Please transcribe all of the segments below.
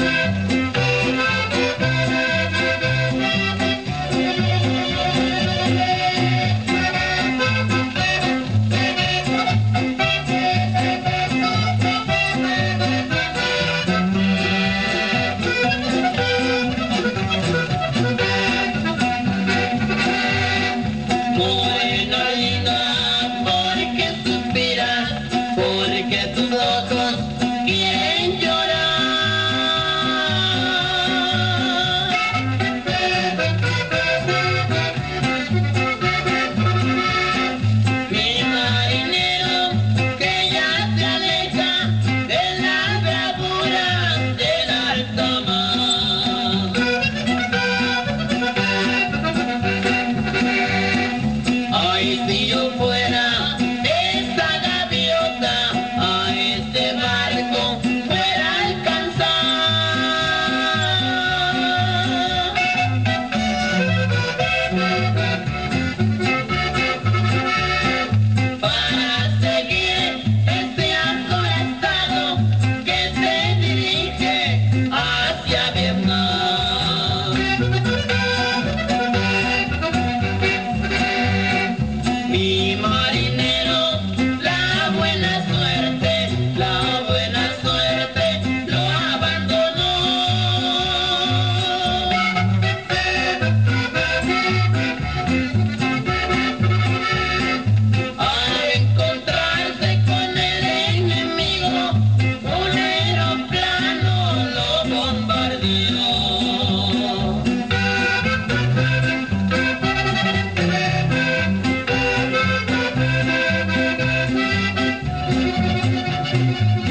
Música si yo fuera esa gaviota a este barco fuera a alcanzar. Para seguir ese acorazado que se dirige hacia Vietnam. Thank you.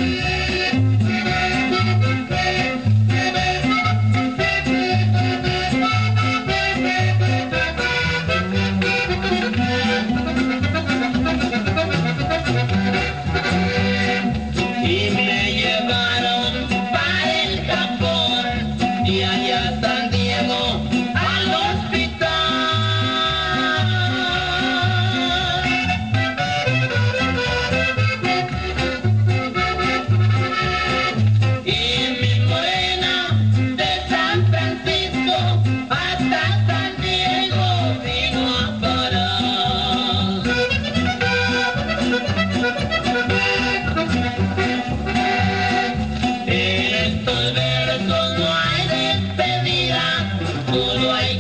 Like.